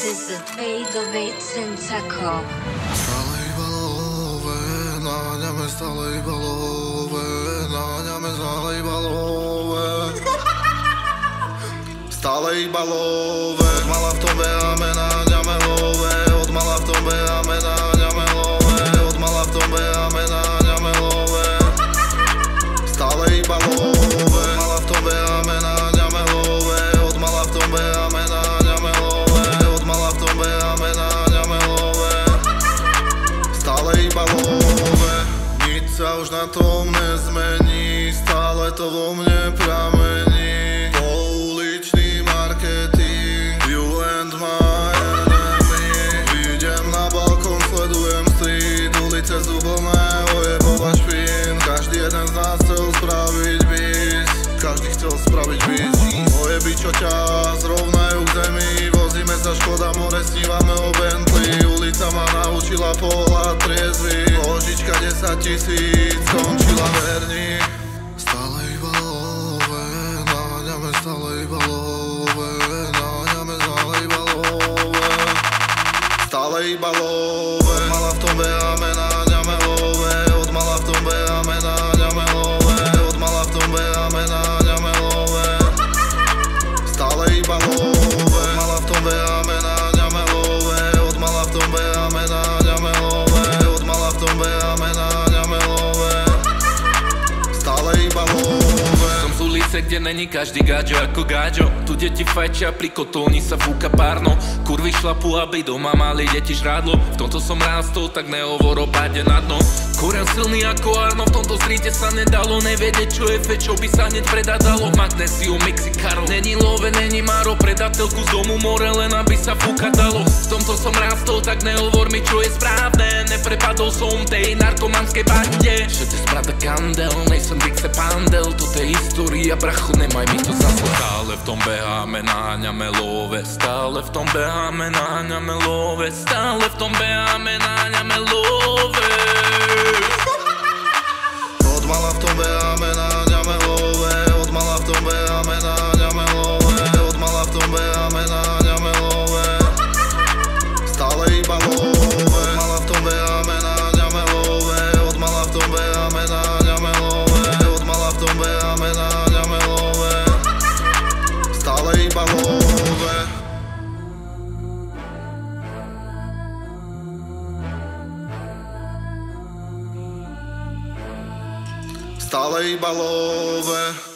Fejdovej Cencako. Stále iba love, náňame stále iba love, náňame stále iba love. Stále iba love, mala v tom beháme, už na tom nezmení Stále to vo mne pramení. Pouličný marketing You and my enemy. Vyjdem na balkón, sledujem street Ulice sú plné ojebova špín. Každý jeden z nás chcel spraviť bis Každý chcel spraviť bis Moje bičo ťa zrovnajú k zemi Vozíme sa Škoda more, snívame o Bentley. Ulica ma naučila pohľad triezvy Ložička 10 tisíc, skončila verní Stále iba love, náňame stále iba love. Náňame stále iba love. Stále iba love Ulice, kde není každý gáďo ako gáďo? Tu deti fajčia, pri kotolni sa fúka párno. Kurvy šlapu, aby doma mali deti žrádlo. V tomto som rástol, tak nehovor páde na dno. Kurem silný ako Arno, v tomto strite sa nedalo. Nevedieť čo je fe, by sa hneď predadalo. Magnesium, Mexicaro, není love, není maro Predateľku z domu more, len aby sa fúka dalo. V tomto som rástol, tak nehovor mi čo je správne. Neprepadol som tej narkomanskej bande. Všetci sprata kandel, nejsem Dixe Pandel Toto je história, bracho, nemaj mi to za zle Stále v tom beháme, naháňame love Stále v tom beháme, naháňame love Stále v tom beháme, naháňame love Stále iba love